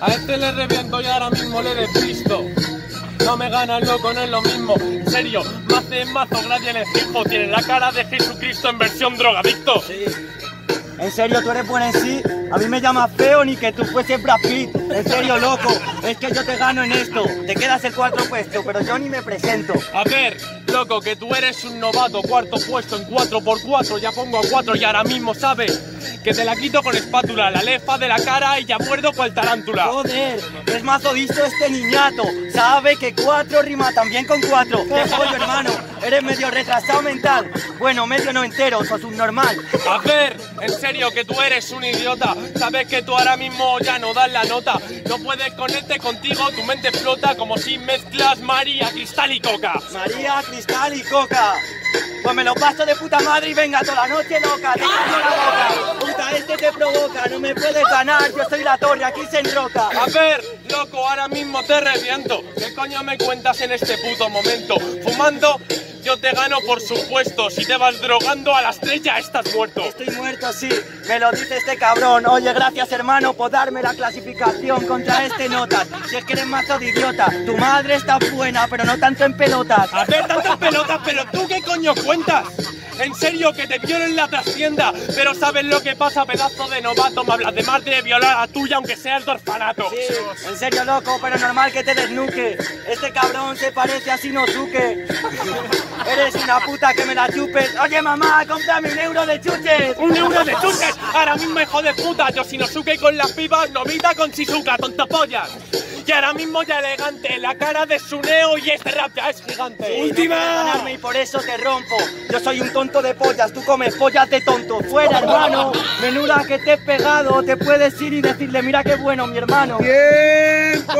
A este le reviento y ahora mismo le despisto. No me gana loco, no es lo mismo. En serio, más de mazo, gracias el esquipo. Tiene la cara de Jesucristo en versión drogadicto. Sí. En serio, tú eres buena en sí. A mí me llamas feo ni que tú fueses Brad Pitt. En serio, loco. Es que yo te gano en esto. Te quedas el cuarto puesto, pero yo ni me presento. A ver, loco, que tú eres un novato, cuarto puesto en 4x4, ya pongo a 4 y ahora mismo sabes que te la quito con espátula, la lefa de la cara y ya muerdo cual tarántula. Joder, es mazo visto este niñato. Sabe que cuatro rima también con cuatro. Te pollo, hermano. Eres medio retrasado mental. Bueno, medio no entero, sos un normal. A ver, en serio que tú eres un idiota. Sabes que tú ahora mismo ya no das la nota. No puedes conectar contigo, tu mente flota como si mezclas María, Cristal y Coca. María, cristal y coca. Pues me lo paso de puta madre y venga toda la noche loca. Te la boca. Puta, este te provoca. No me puedes ganar. Yo soy la torre, aquí se enroca. A ver, loco, ahora mismo te reviento. ¿Qué coño me cuentas en este puto momento? Fumando, yo te gano por supuesto. Si te vas drogando a las tres ya estás muerto. Estoy muerto, sí. Me lo dice este cabrón. Oye, gracias, hermano, por darme la clasificación contra este notas. Si es que eres mazo de idiota. Tu madre está buena, pero no tanto en pelotas. A ver, tantas pelotas, pero tú qué coño cuentas. En serio, que te violen la trascienda. Pero sabes lo que pasa, pedazo de novato. Me hablas de más de violar a tuya, aunque seas de orfanato. Sí, en serio, loco, pero normal que te desnuque. Este cabrón se parece a Sinosuke. Eres una puta que me la chupes. Oye, mamá, cómprame un euro de chuches. ¡Un euro de chuches! Ahora mismo hijo de puta, yo Shinosuke con las pibas, Novita con Shizuka, tontapollas. Y ahora mismo ya elegante, la cara de Suneo y este rap ya es gigante. ¡Última! y por eso te rompo. Yo soy un tonto de pollas, tú comes pollas de tonto. Fuera, hermano. Menuda que te he pegado. Te puedes ir y decirle, mira qué bueno, mi hermano. ¡Tiempo!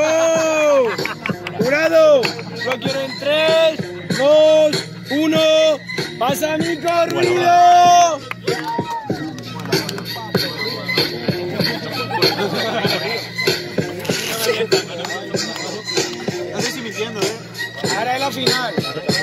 ¡Jurado! Lo quiero en 3, 2, 1. ¡Pasa mi corrido! final.